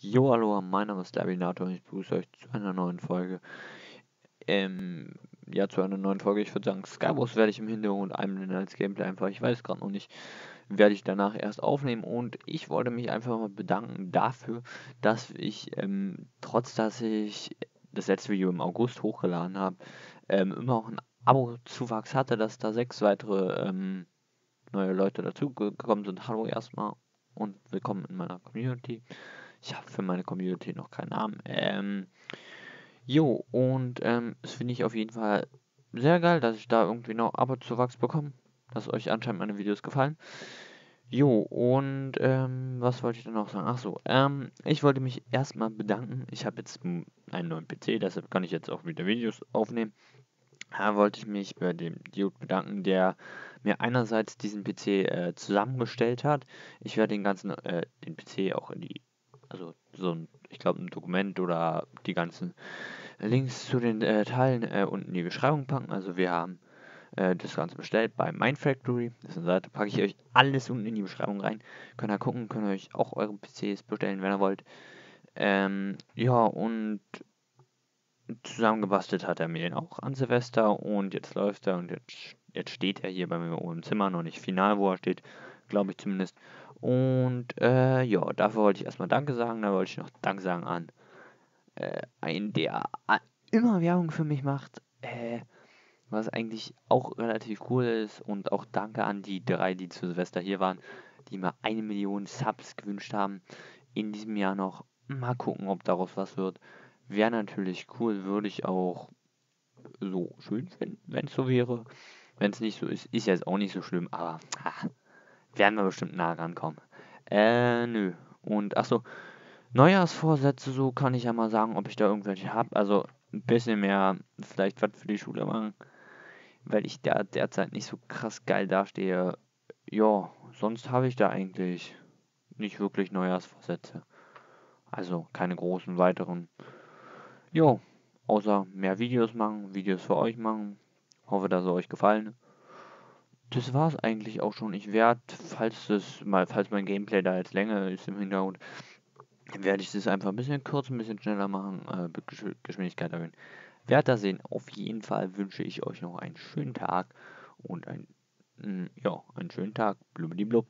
Jo, hallo, mein Name ist Labinator und ich begrüße euch zu einer neuen Folge. Ähm, ja, zu einer neuen Folge. Ich würde sagen, Skywars werde ich im Hintergrund einblenden als Gameplay einfach. Ich weiß gerade noch nicht. Werde ich danach erst aufnehmen und ich wollte mich einfach mal bedanken dafür, dass ich, ähm, trotz dass ich das letzte Video im August hochgeladen habe, ähm, immer auch ein Abo-Zuwachs hatte, dass da sechs weitere ähm, neue Leute dazugekommen sind. Hallo erstmal und willkommen in meiner Community. Ich habe für meine Community noch keinen Namen. Ähm, jo, und ähm, das finde ich auf jeden Fall sehr geil, dass ich da irgendwie noch Abo-Zuwachs bekomme. Dass euch anscheinend meine Videos gefallen. Jo, und ähm, was wollte ich dann noch sagen? Achso, ähm, ich wollte mich erstmal bedanken. Ich habe jetzt einen neuen PC, deshalb kann ich jetzt auch wieder Videos aufnehmen. Da wollte ich mich bei dem Dude bedanken, der mir einerseits diesen PC äh, zusammengestellt hat. Ich werde den ganzen, äh, den PC auch in die also so ein, ich glaube, ein Dokument oder die ganzen Links zu den äh, Teilen äh, unten in die Beschreibung packen. Also wir haben äh, das Ganze bestellt bei Mindfactory. Das ist eine Seite, packe ich euch alles unten in die Beschreibung rein. Könnt ihr gucken, könnt ihr euch auch eure PCs bestellen, wenn ihr wollt. Ähm, ja, und zusammengebastelt hat er mir den auch an Silvester und jetzt läuft er und jetzt, jetzt steht er hier bei mir oben im Zimmer, noch nicht final, wo er steht, glaube ich zumindest. Und äh, ja, dafür wollte ich erstmal Danke sagen. Da wollte ich noch Danke sagen an äh, einen, der immer Werbung für mich macht. Äh, was eigentlich auch relativ cool ist. Und auch Danke an die drei, die zu Silvester hier waren, die mir eine Million Subs gewünscht haben. In diesem Jahr noch. Mal gucken, ob daraus was wird. Wäre natürlich cool, würde ich auch so schön finden, wenn es so wäre. Wenn es nicht so ist, ist jetzt auch nicht so schlimm, aber ah, werden wir bestimmt nah rankommen. Äh, nö. Und achso, Neujahrsvorsätze, so kann ich ja mal sagen, ob ich da irgendwelche habe. Also ein bisschen mehr vielleicht was für die Schule machen, weil ich da derzeit nicht so krass geil dastehe. Ja, sonst habe ich da eigentlich nicht wirklich Neujahrsvorsätze. Also keine großen weiteren. Jo, außer mehr Videos machen, Videos für euch machen. Hoffe, dass sie euch gefallen das war's eigentlich auch schon. Ich werde, falls das mal, falls mein Gameplay da jetzt länger ist im Hintergrund, werde ich das einfach ein bisschen kürzer, ein bisschen schneller machen, äh, Geschwindigkeit erhöhen. Werde da sehen. Auf jeden Fall wünsche ich euch noch einen schönen Tag und ein, ja, einen schönen Tag. Blubbidiblub.